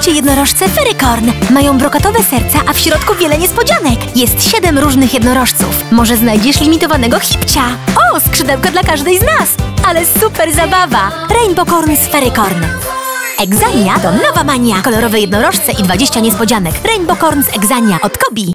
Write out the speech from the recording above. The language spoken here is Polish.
Witajcie jednorożce Ferykorn. Mają brokatowe serca, a w środku wiele niespodzianek. Jest siedem różnych jednorożców. Może znajdziesz limitowanego hipcia. O, skrzydełka dla każdej z nas. Ale super zabawa. Rainbow z Ferykorn. Egzania to nowa mania. Kolorowe jednorożce i 20 niespodzianek. Rainbow Corn z Egzania od Kobi.